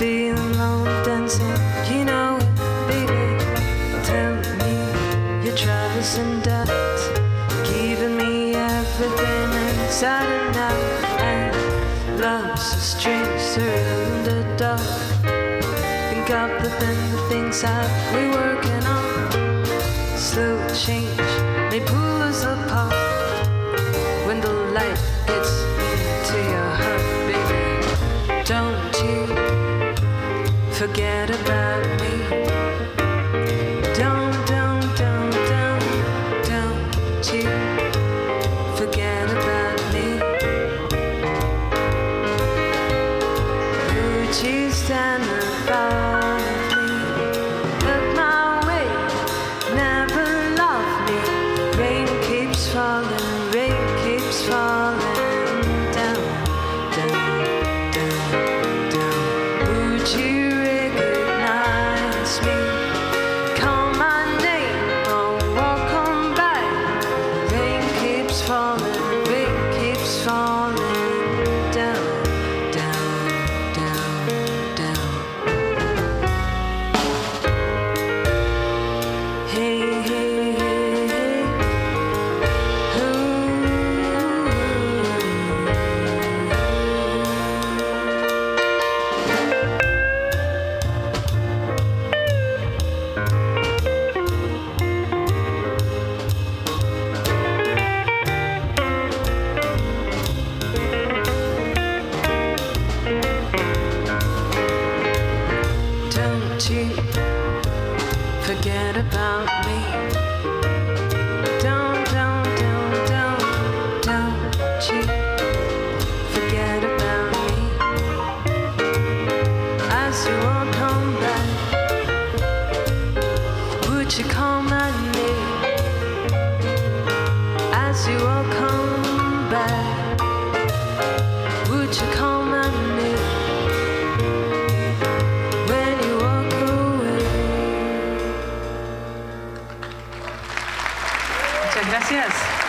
sound dancing, you know baby. Tell me your troubles and doubts, giving me everything inside and out. And love's a strange through the dark. Think of the thing, the things that we're working on. Slow change may forget about me. Don't, don't, don't, don't, don't you forget about me. Would you stand above me? Look my way, never love me. Rain keeps falling, rain keeps falling forget about me. Don't, don't, don't, don't, don't you forget about me. As you walk come back, would you call my name? As you. Muchas gracias.